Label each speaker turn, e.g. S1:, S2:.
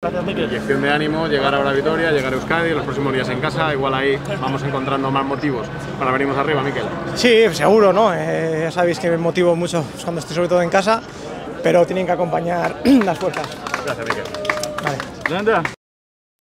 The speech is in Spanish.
S1: Gracias, Miquel.
S2: Inyección de ánimo, llegar ahora a Vitoria, llegar a Euskadi, los próximos días en casa, igual ahí vamos encontrando más motivos para venirnos arriba, Miquel.
S1: Sí, seguro, ¿no? Eh, ya sabéis que me motivo mucho cuando estoy sobre todo en casa, pero tienen que acompañar las fuerzas.
S2: Gracias, Miquel.
S1: Vale.